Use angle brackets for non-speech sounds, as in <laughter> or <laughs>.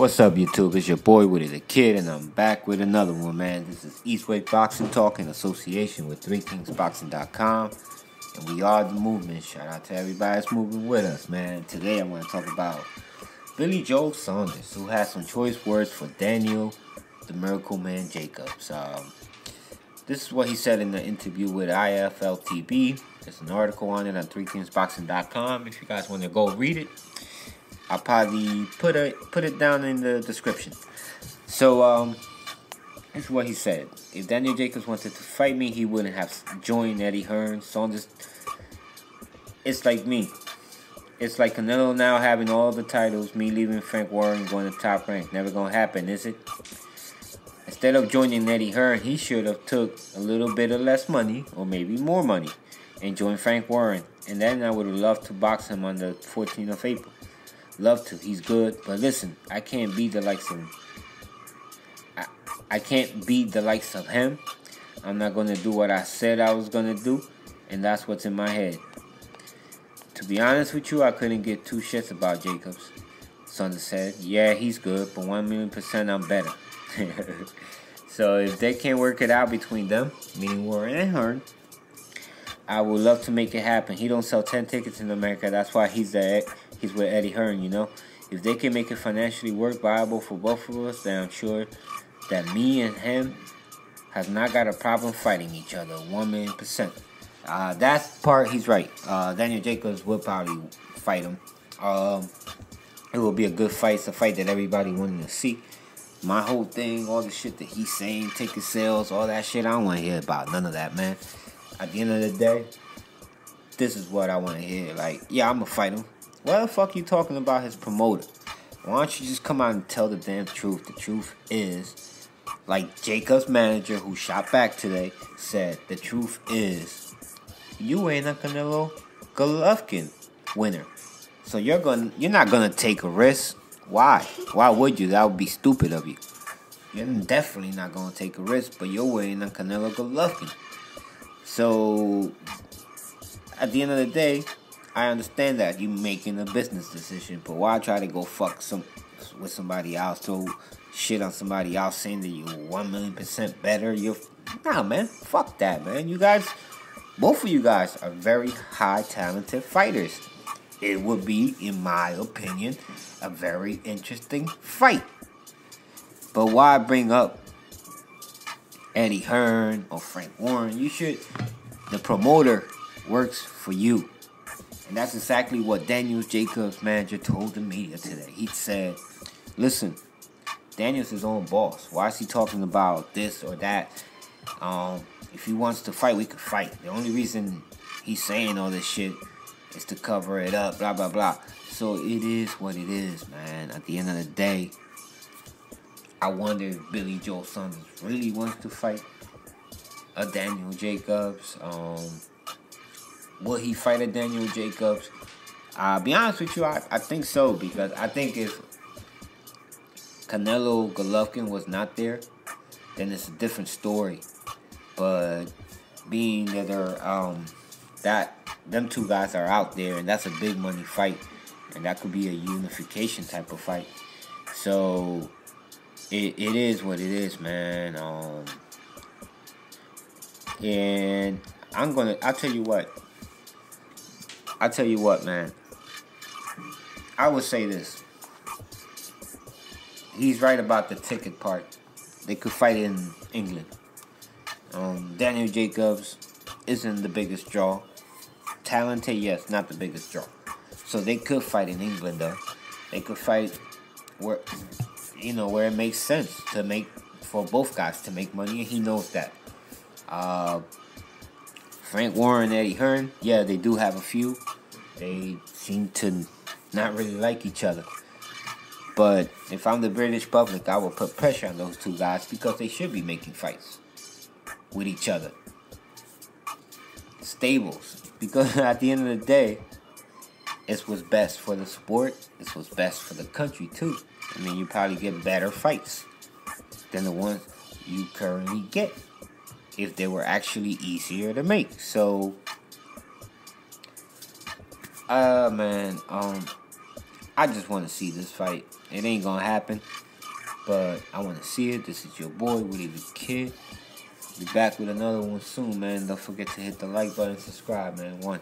What's up, YouTube? It's your boy with it, the kid, and I'm back with another one, man. This is Eastwick Boxing Talk in association with ThreeKingsBoxing.com, and we are the movement. Shout out to everybody that's moving with us, man. Today I want to talk about Billy Joe Saunders, who has some choice words for Daniel, the Miracle Man Jacobs. Um, this is what he said in the interview with IFL TV. There's an article on it on ThreeKingsBoxing.com. If you guys want to go read it. I'll probably put it put it down in the description. So um, this is what he said. If Daniel Jacobs wanted to fight me, he wouldn't have joined Eddie Hearn. Saunders. It's like me. It's like Canelo now having all the titles, me leaving Frank Warren going to top rank. Never gonna happen, is it? Instead of joining Eddie Hearn, he should have took a little bit of less money, or maybe more money, and joined Frank Warren. And then I would have loved to box him on the 14th of April. Love to. He's good. But listen, I can't beat the likes of I, I can't beat the likes of him. I'm not gonna do what I said I was gonna do, and that's what's in my head. To be honest with you, I couldn't get two shits about Jacobs. Saunders said, Yeah, he's good, but one million percent I'm better. <laughs> so if they can't work it out between them, meaning Warren and Hearn, I would love to make it happen. He don't sell ten tickets in America. That's why he's the he's with Eddie Hearn. You know, if they can make it financially work viable for both of us, then I'm sure that me and him has not got a problem fighting each other. One million percent. Uh, that part he's right. Uh, Daniel Jacobs will probably fight him. Um, it will be a good fight. It's a fight that everybody wanted to see. My whole thing, all the shit that he's saying, ticket sales, all that shit, I don't want to hear about none of that, man at the end of the day, this is what I want to hear. Like, yeah, I'm gonna fight him. What the fuck you talking about his promoter? Why don't you just come out and tell the damn truth? The truth is, like Jacobs' manager who shot back today said, the truth is, you ain't a Canelo Golovkin winner. So you're gonna, you're not gonna take a risk. Why? Why would you? That would be stupid of you. You're definitely not gonna take a risk, but you're weighing on Canelo Golovkin. So at the end of the day, I understand that you making a business decision, but why try to go fuck some with somebody else, throw shit on somebody else saying that you one million percent better? You're nah, man. Fuck that, man. You guys, both of you guys are very high talented fighters. It would be, in my opinion, a very interesting fight. But why bring up Eddie Hearn or Frank Warren. You should. The promoter works for you. And that's exactly what Daniel Jacobs' manager told the media today. He said, listen, Daniel's his own boss. Why is he talking about this or that? Um, if he wants to fight, we could fight. The only reason he's saying all this shit is to cover it up, blah, blah, blah. So it is what it is, man. At the end of the day, I wonder if Billy Joe Saunders really wants to fight a Daniel Jacobs. Um, will he fight a Daniel Jacobs? I'll be honest with you, I, I think so because I think if Canelo Golovkin was not there, then it's a different story. But being that they're um, that them two guys are out there and that's a big money fight, and that could be a unification type of fight. So it, it is what it is, man. Um, and I'm gonna. I'll tell you what. I'll tell you what, man. I would say this. He's right about the ticket part. They could fight in England. Um, Daniel Jacobs isn't the biggest draw. Talented, yes, not the biggest draw. So they could fight in England, though. They could fight where you know, where it makes sense to make for both guys to make money, and he knows that. Uh, Frank Warren, and Eddie Hearn, yeah, they do have a few. They seem to not really like each other. But if I'm the British public, I will put pressure on those two guys because they should be making fights with each other. Stables. Because <laughs> at the end of the day, it's what's best for the sport. It's what's best for the country too. I mean, you probably get better fights than the ones you currently get if they were actually easier to make. So, uh, man, um, I just want to see this fight. It ain't gonna happen, but I want to see it. This is your boy, Willy the Kid. Be back with another one soon, man. Don't forget to hit the like button, subscribe, man. One.